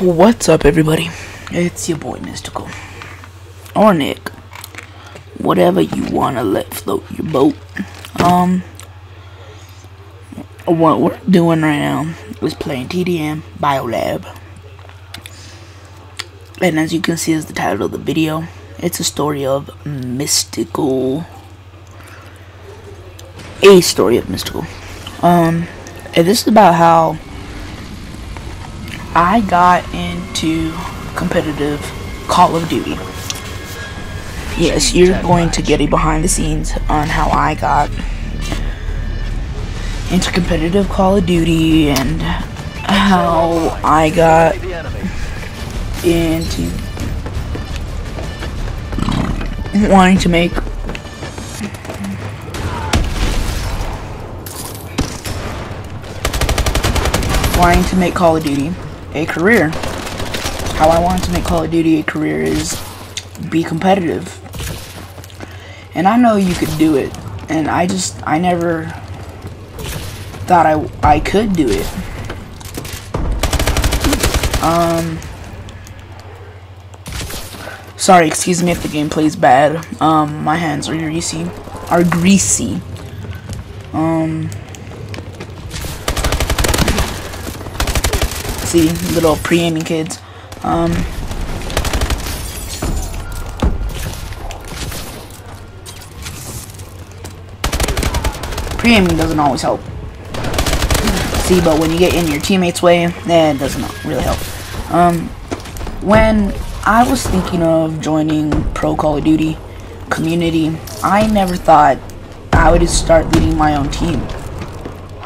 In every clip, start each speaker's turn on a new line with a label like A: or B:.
A: What's up, everybody? It's your boy Mystical, or Nick, whatever you wanna let float your boat. Um, what we're doing right now is playing TDM Biolab, and as you can see, as the title of the video, it's a story of mystical, a story of mystical. Um, and this is about how I got into competitive Call of Duty. Yes, you're going to get a behind the scenes on how I got into competitive Call of Duty and how I got into wanting to make wanting to make Call of Duty a career. How I wanted to make Call of Duty a career is be competitive. And I know you could do it. And I just, I never thought I, I could do it. Um, sorry, excuse me if the gameplay's bad. Um, my hands are greasy. Are greasy. Um, see, little pre-aiming kids. Um, pre-aiming doesn't always help. See, but when you get in your teammate's way, that doesn't really help. Um, when I was thinking of joining Pro Call of Duty community, I never thought I would start leading my own team.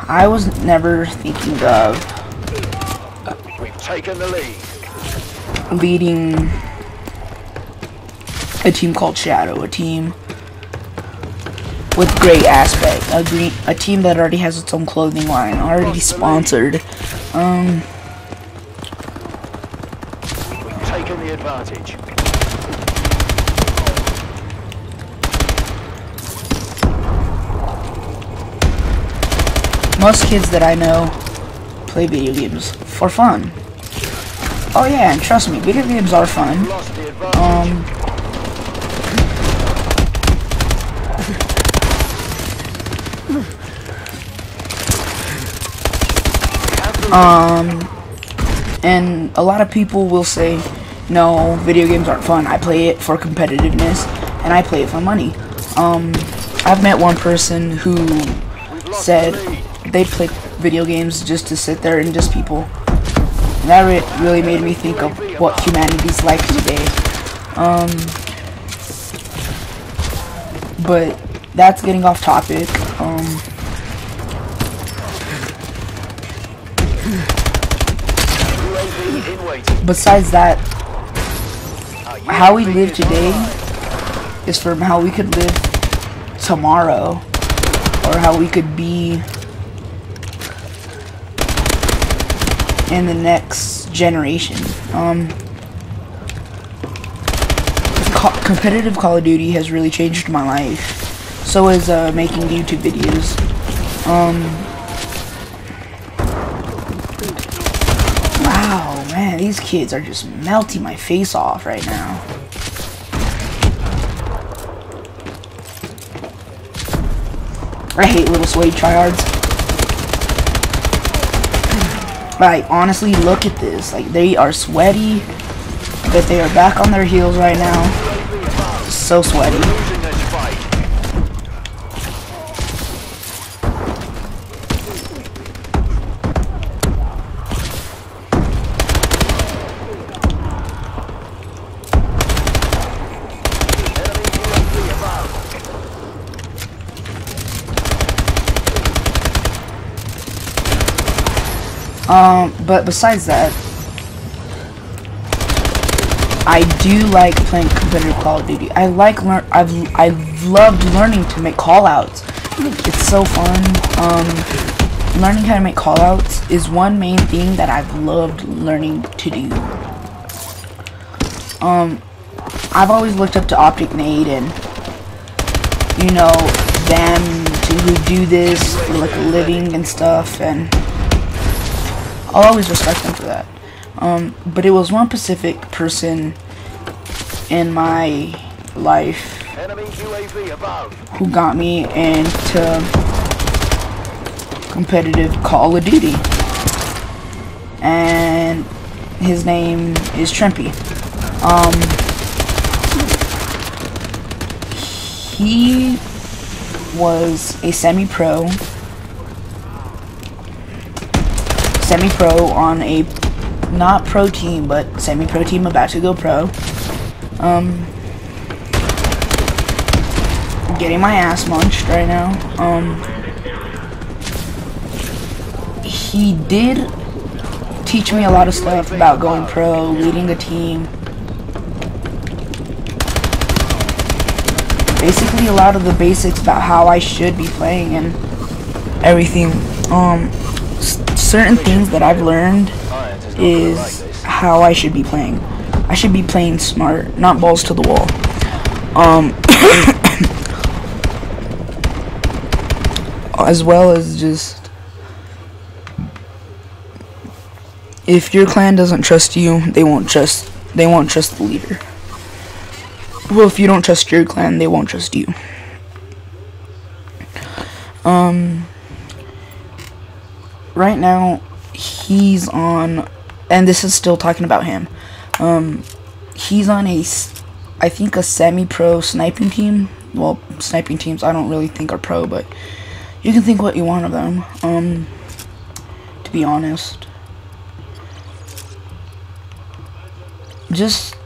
A: I was never thinking of
B: taken the lead.
A: leading a team called Shadow, a team with great aspect, a green, a team that already has its own clothing line, already sponsored. Um,
B: We've taken the advantage.
A: most kids that I know play video games for fun. Oh yeah, and trust me, video games are fun. Um, um, and a lot of people will say, no, video games aren't fun. I play it for competitiveness, and I play it for money. Um, I've met one person who said they play video games just to sit there and just people. That re really made me think of what humanity's like today. Um, but that's getting off topic. Um, besides that, how we live today is from how we could live tomorrow, or how we could be in the next generation. Um, co- competitive Call of Duty has really changed my life. So is uh, making YouTube videos. Um, wow, man, these kids are just melting my face off right now. I hate little Suede tryhards. Like, honestly, look at this. Like, they are sweaty, but they are back on their heels right now. So sweaty.
B: Losing this fight. Enemy UAV above.
A: Um, but besides that, I do like playing competitive Call of Duty. I like learn. I've I've loved learning to make callouts. It's so fun. Um, learning how to make callouts is one main thing that I've loved learning to do. Um, I've always looked up to Optic Nade and you know them to who do this for like a living and stuff, and I'll always respect them for that. Um, but it was one specific person in my life
B: Enemy UAV above.
A: who got me into competitive Call of Duty. And his name is Trampy. Um, he was a semi-pro, semi-pro on a not pro team, but semi-pro team about to go pro. Um, getting my ass munched right now. Um, he did teach me a lot of stuff about going pro, leading a team. Basically, a lot of the basics about how I should be playing and everything. Um, certain things that I've learned
B: is
A: how I should be playing. I should be playing smart, not balls to the wall. Um, as well as just if your clan doesn't trust you, they won't trust they won't trust the leader. Well, if you don't trust your clan, they won't trust you. Um right now he's on and this is still talking about him. Um he's on a, I think a semi-pro sniping team. Well, sniping teams I don't really think are pro, but you can think what you want of them. Um, to be honest, just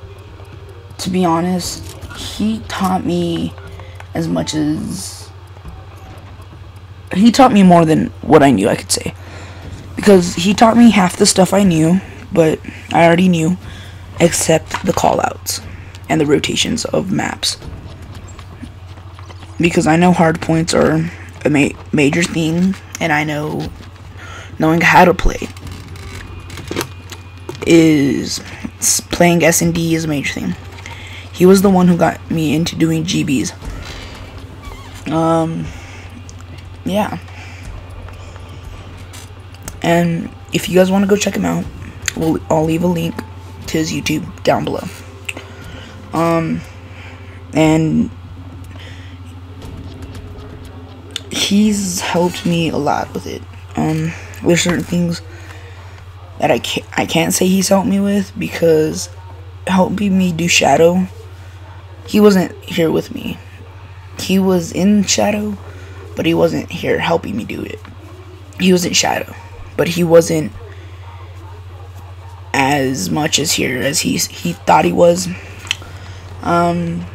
A: to be honest, he taught me as much as he taught me more than what I knew. I could say because he taught me half the stuff I knew, but I already knew, except the callouts and the rotations of maps. Because I know hard points are a ma- major theme, and I know knowing how to play is playing S and D is a major thing. He was the one who got me into doing GBs. Um, yeah. And if you guys want to go check him out, we'll, I'll leave a link to his YouTube down below. Um, and he's helped me a lot with it. Um, there's certain things that I can't I can't say he's helped me with because helping me do shadow. He wasn't here with me. He was in shadow, but he wasn't here helping me do it. He was in shadow, but he wasn't as much as here as he he thought he was. Um,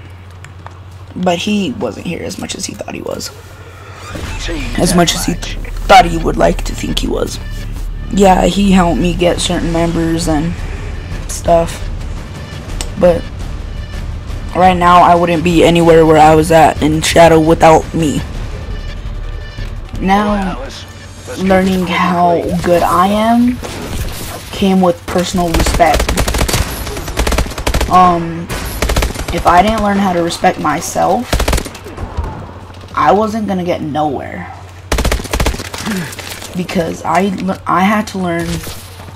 A: but he wasn't here as much as he thought he was as much as he thought he would like to think he was. Yeah, he helped me get certain members and stuff. But right now, I wouldn't be anywhere where I was at in Shadow without me. Now, learning how good I am came with personal respect. Um, if I didn't learn how to respect myself, I wasn't gonna get nowhere. Because I I had to learn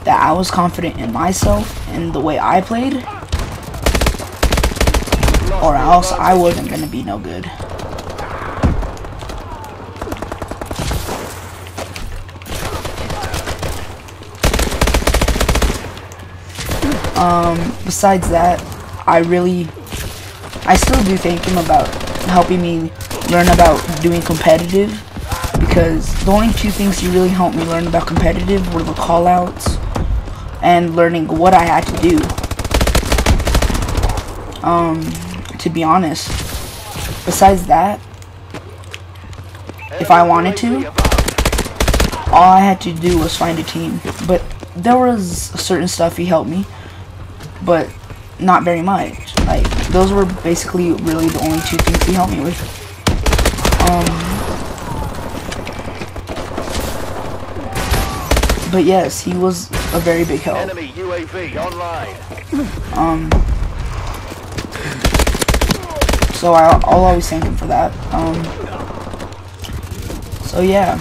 A: that I was confident in myself and the way I played, or else I wasn't gonna be no good. Besides that, I really, I still do thank him about helping me learn about doing competitive because the only two things he really helped me learn about competitive were the callouts and learning what I had to do. Um, to be honest, besides that, if I wanted to, all I had to do was find a team. But there was certain stuff he helped me, but not very much. Like those were basically really the only two things he helped me with. Um, but yes, he was a very big help.
B: Enemy UAV online.
A: Um, so I, I'll always thank him for that. Um, So yeah.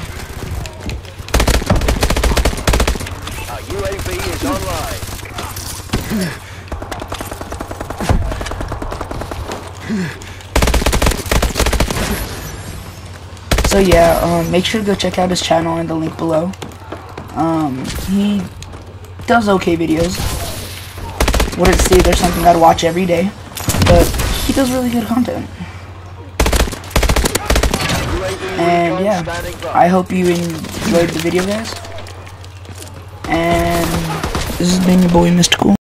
B: Our UAV is online.
A: So yeah, um, make sure to go check out his channel in the link below. Um, he does okay videos. Wouldn't say there's something I'd watch every day, but he does really good content. And yeah. I hope you enjoyed the video, guys. And this has been your boy, Mystical.